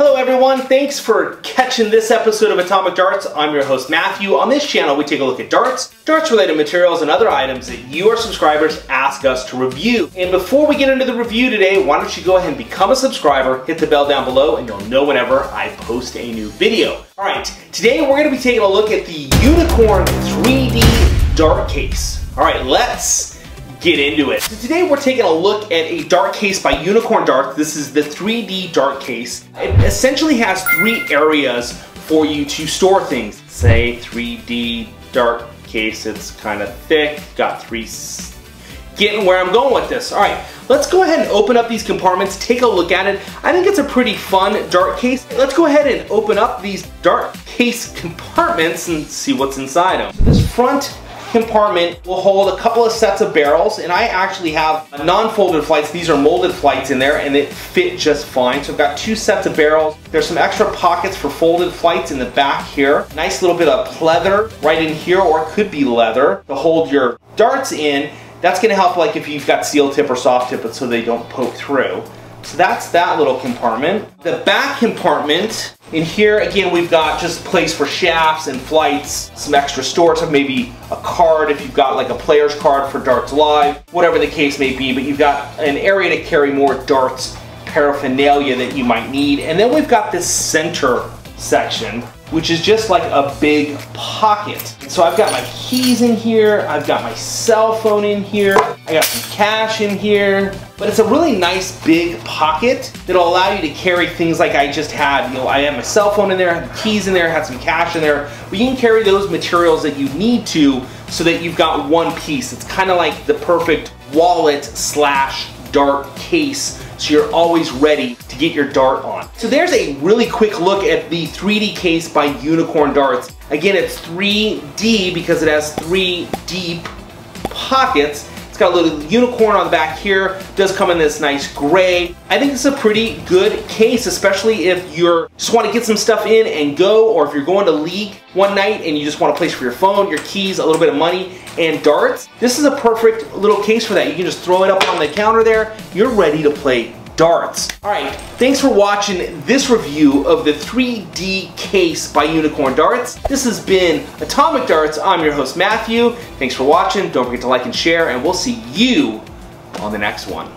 Hello everyone, thanks for catching this episode of Atomic Darts. I'm your host Matthew. On this channel we take a look at darts, darts related materials, and other items that you, subscribers, ask us to review. And before we get into the review today, why don't you go ahead and become a subscriber, hit the bell down below, and you'll know whenever I post a new video. Alright, today we're going to be taking a look at the Unicorn 3D dart case. Alright, let's get into it. So today we're taking a look at a dart case by Unicorn Darts. This is the 3D dart case. It essentially has three areas for you to store things. Say 3D dart case, it's kind of thick, got three, getting where I'm going with this. All right, let's go ahead and open up these compartments, take a look at it. I think it's a pretty fun dart case. Let's go ahead and open up these dart case compartments and see what's inside them. This front compartment will hold a couple of sets of barrels and I actually have non-folded flights. These are molded flights in there and it fit just fine. So I've got two sets of barrels. There's some extra pockets for folded flights in the back here. Nice little bit of pleather right in here or it could be leather to hold your darts in. That's gonna help like if you've got steel tip or soft tip so they don't poke through. So that's that little compartment. The back compartment, in here again we've got just place for shafts and flights, some extra storage, maybe a card if you've got like a player's card for Darts Live, whatever the case may be, but you've got an area to carry more darts paraphernalia that you might need. And then we've got this center section which is just like a big pocket. So I've got my keys in here, I've got my cell phone in here, I got some cash in here, but it's a really nice big pocket that'll allow you to carry things like I just had. You know, I have my cell phone in there, I have keys in there, I had some cash in there, but you can carry those materials that you need to so that you've got one piece. It's kind of like the perfect wallet slash dart case so you're always ready get your dart on. So there's a really quick look at the 3D case by Unicorn Darts. Again, it's 3D because it has three deep pockets It's got a little unicorn on the back here. Does come in this nice gray. I think it's a pretty good case, especially if you're just want to get some stuff in and go, or if you're going to league one night and you just want a place for your phone, your keys, a little bit of money, and darts. This is a perfect little case for that. You can just throw it up on the counter there. You're ready to play darts. Alright, thanks for watching this review of the 3D case by Unicorn Darts. This has been Atomic Darts. I'm your host Matthew. Thanks for watching. Don't forget to like and share and we'll see you on the next one.